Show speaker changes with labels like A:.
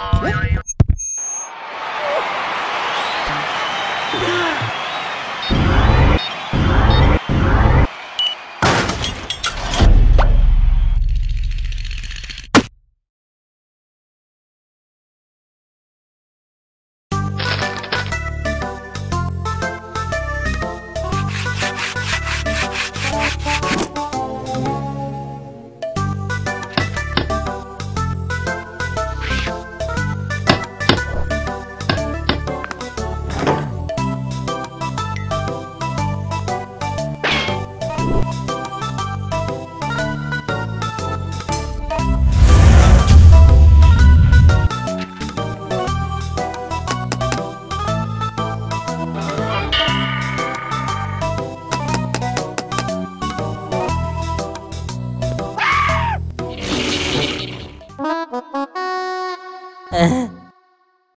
A: What?
B: à.